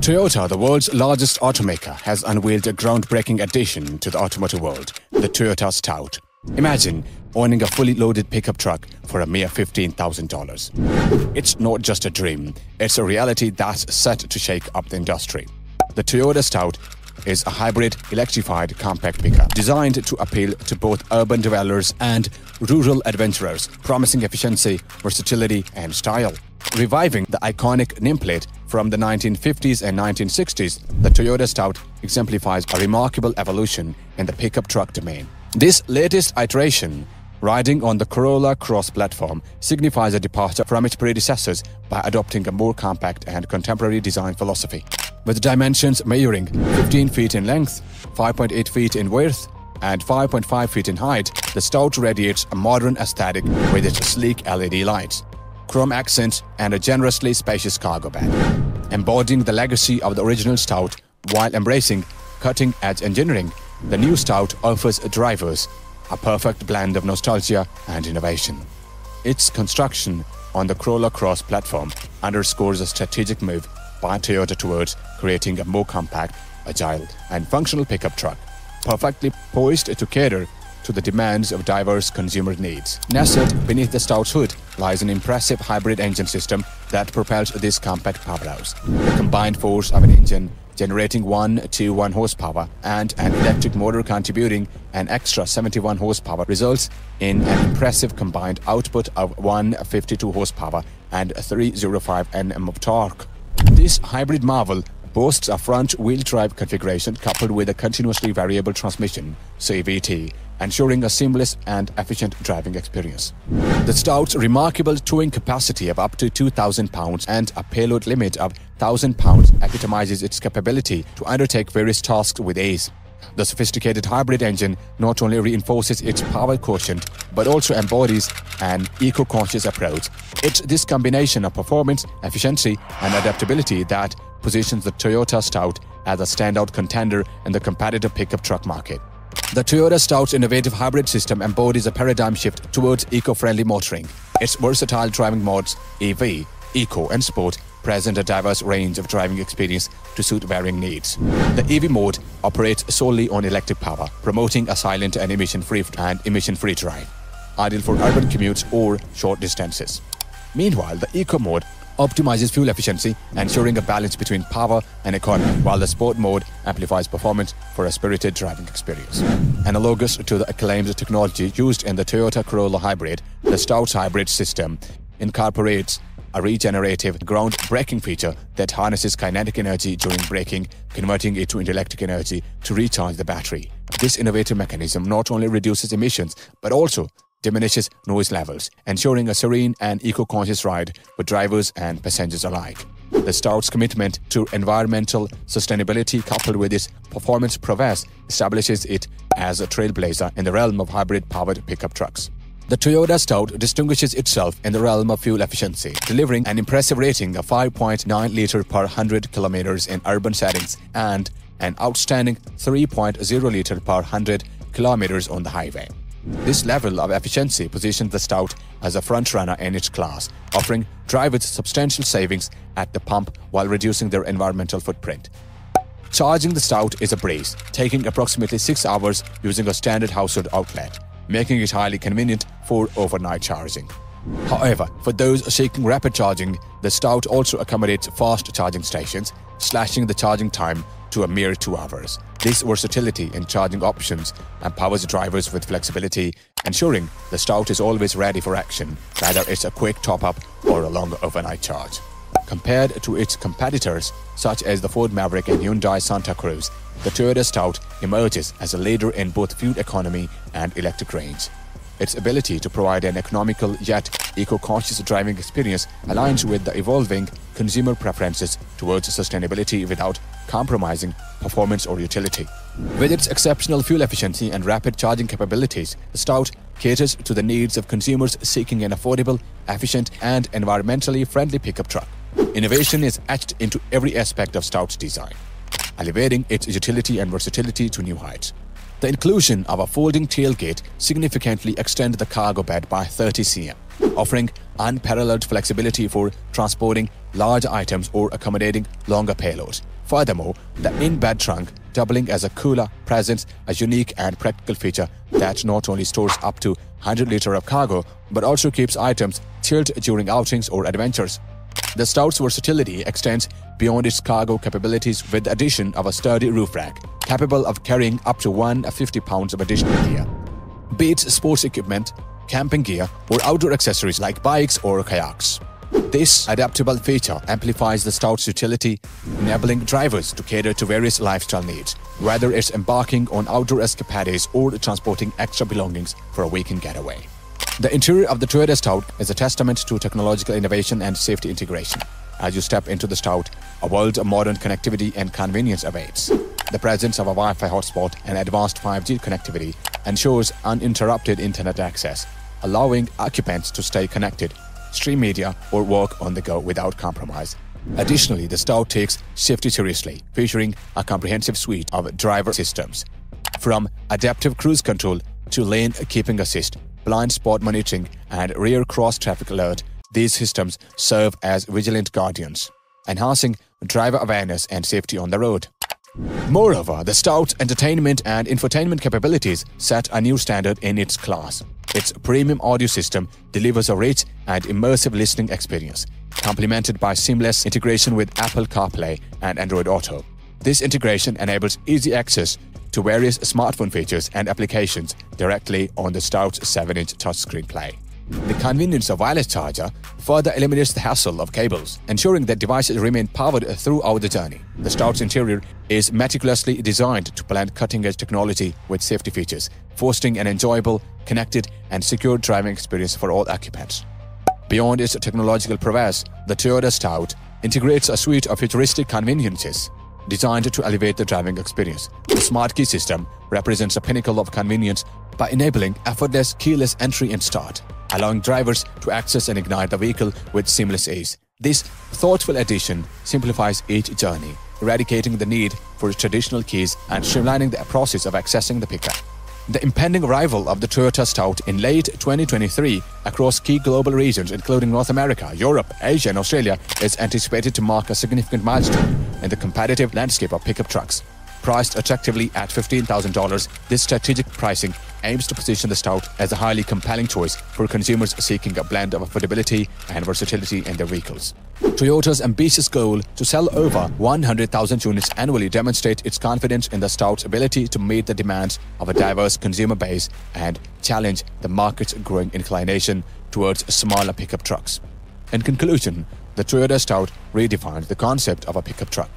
Toyota, the world's largest automaker, has unveiled a groundbreaking addition to the automotive world, the Toyota Stout. Imagine owning a fully loaded pickup truck for a mere $15,000. It's not just a dream, it's a reality that's set to shake up the industry. The Toyota Stout is a hybrid electrified compact pickup designed to appeal to both urban dwellers and rural adventurers, promising efficiency, versatility, and style. Reviving the iconic nameplate from the 1950s and 1960s, the Toyota Stout exemplifies a remarkable evolution in the pickup truck domain. This latest iteration, riding on the Corolla Cross platform, signifies a departure from its predecessors by adopting a more compact and contemporary design philosophy. With dimensions measuring 15 feet in length, 5.8 feet in width, and 5.5 feet in height, the Stout radiates a modern aesthetic with its sleek LED lights, chrome accents, and a generously spacious cargo bed. Embodying the legacy of the original Stout while embracing cutting edge engineering, the new Stout offers drivers a perfect blend of nostalgia and innovation. Its construction on the Corolla Cross platform underscores a strategic move by Toyota towards creating a more compact, agile, and functional pickup truck, perfectly poised to cater to the demands of diverse consumer needs. Nestled beneath the Stout's hood lies an impressive hybrid engine system that propels this compact powerhouse. The combined force of an engine generating 121 horsepower and an electric motor contributing an extra 71 horsepower results in an impressive combined output of 152 horsepower and 305 Nm of torque. This hybrid marvel boasts a front-wheel drive configuration coupled with a continuously variable transmission, CVT, ensuring a seamless and efficient driving experience. The Stout's remarkable towing capacity of up to 2,000 pounds and a payload limit of 1,000 pounds epitomizes its capability to undertake various tasks with ease. The sophisticated hybrid engine not only reinforces its power quotient, but also embodies an eco-conscious approach. It's this combination of performance, efficiency, and adaptability that positions the Toyota Stout as a standout contender in the competitive pickup truck market. The Toyota Stout's innovative hybrid system embodies a paradigm shift towards eco-friendly motoring. Its versatile driving modes, EV, Eco, and Sport, present a diverse range of driving experience to suit varying needs. The EV mode operates solely on electric power, promoting a silent and emission-free and emission-free drive, ideal for urban commutes or short distances. Meanwhile, the Eco mode optimizes fuel efficiency, ensuring a balance between power and economy, while the Sport mode amplifies performance for a spirited driving experience. Analogous to the acclaimed technology used in the Toyota Corolla Hybrid, the Stout's hybrid system incorporates a regenerative ground-breaking feature that harnesses kinetic energy during braking, converting it into electric energy to recharge the battery. This innovative mechanism not only reduces emissions, but also diminishes noise levels, ensuring a serene and eco-conscious ride for drivers and passengers alike. The Stout's commitment to environmental sustainability coupled with its performance prowess establishes it as a trailblazer in the realm of hybrid-powered pickup trucks. The Toyota Stout distinguishes itself in the realm of fuel efficiency, delivering an impressive rating of 5.9 liter per 100 kilometers in urban settings and an outstanding 3.0 liter per 100 kilometers on the highway. This level of efficiency positions the Stout as a frontrunner in its class, offering drivers substantial savings at the pump while reducing their environmental footprint. Charging the Stout is a breeze, taking approximately 6 hours using a standard household outlet making it highly convenient for overnight charging. However, for those seeking rapid charging, the Stout also accommodates fast charging stations, slashing the charging time to a mere two hours. This versatility in charging options empowers drivers with flexibility, ensuring the Stout is always ready for action, whether it's a quick top-up or a long overnight charge. Compared to its competitors, such as the Ford Maverick and Hyundai Santa Cruz, the Toyota Stout emerges as a leader in both fuel economy and electric range. Its ability to provide an economical yet eco-conscious driving experience aligns with the evolving consumer preferences towards sustainability without compromising performance or utility. With its exceptional fuel efficiency and rapid charging capabilities, the Stout caters to the needs of consumers seeking an affordable, efficient, and environmentally friendly pickup truck. Innovation is etched into every aspect of Stout's design, elevating its utility and versatility to new heights. The inclusion of a folding tailgate significantly extends the cargo bed by 30 cm, offering unparalleled flexibility for transporting large items or accommodating longer payloads. Furthermore, the in-bed trunk, doubling as a cooler, presents a unique and practical feature that not only stores up to 100 liters of cargo, but also keeps items chilled during outings or adventures. The Stout's versatility extends beyond its cargo capabilities with the addition of a sturdy roof rack, capable of carrying up to 150 pounds of additional gear. Be it sports equipment, camping gear, or outdoor accessories like bikes or kayaks. This adaptable feature amplifies the Stout's utility, enabling drivers to cater to various lifestyle needs, whether it's embarking on outdoor escapades or transporting extra belongings for a weekend getaway. The interior of the Toyota Stout is a testament to technological innovation and safety integration. As you step into the Stout, a world of modern connectivity and convenience awaits. The presence of a Wi-Fi hotspot and advanced 5G connectivity ensures uninterrupted internet access, allowing occupants to stay connected stream media, or work on the go without compromise. Additionally, the Stout takes safety seriously, featuring a comprehensive suite of driver systems. From adaptive cruise control to lane keeping assist, blind spot monitoring, and rear cross traffic alert, these systems serve as vigilant guardians, enhancing driver awareness and safety on the road. Moreover, the Stout's entertainment and infotainment capabilities set a new standard in its class. Its premium audio system delivers a rich and immersive listening experience, complemented by seamless integration with Apple CarPlay and Android Auto. This integration enables easy access to various smartphone features and applications directly on the Stout's 7-inch touchscreen play. The convenience of wireless charger further eliminates the hassle of cables, ensuring that devices remain powered throughout the journey. The Stout's interior is meticulously designed to blend cutting-edge technology with safety features, fostering an enjoyable, connected, and secure driving experience for all occupants. Beyond its technological prowess, the Toyota Stout integrates a suite of futuristic conveniences designed to elevate the driving experience. The Smart Key system represents a pinnacle of convenience by enabling effortless keyless entry and start, allowing drivers to access and ignite the vehicle with seamless ease. This thoughtful addition simplifies each journey, eradicating the need for traditional keys and streamlining the process of accessing the pickup. The impending arrival of the Toyota Stout in late 2023 across key global regions including North America, Europe, Asia and Australia is anticipated to mark a significant milestone in the competitive landscape of pickup trucks. Priced attractively at $15,000, this strategic pricing aims to position the Stout as a highly compelling choice for consumers seeking a blend of affordability and versatility in their vehicles. Toyota's ambitious goal to sell over 100,000 units annually demonstrates its confidence in the Stout's ability to meet the demands of a diverse consumer base and challenge the market's growing inclination towards smaller pickup trucks. In conclusion, the Toyota Stout redefines the concept of a pickup truck.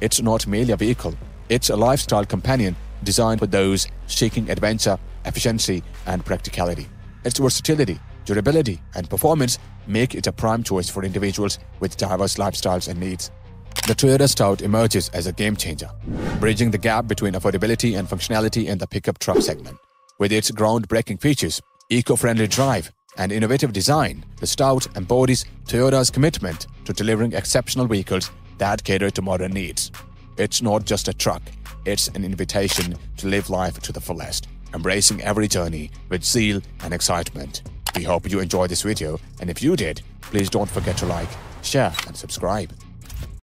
It's not merely a vehicle, it's a lifestyle companion designed for those seeking adventure, efficiency, and practicality. Its versatility, durability, and performance make it a prime choice for individuals with diverse lifestyles and needs. The Toyota Stout emerges as a game changer, bridging the gap between affordability and functionality in the pickup truck segment. With its groundbreaking features, eco-friendly drive, and innovative design, the Stout embodies Toyota's commitment to delivering exceptional vehicles that cater to modern needs. It's not just a truck, it's an invitation to live life to the fullest, embracing every journey with zeal and excitement. We hope you enjoyed this video, and if you did, please don't forget to like, share, and subscribe.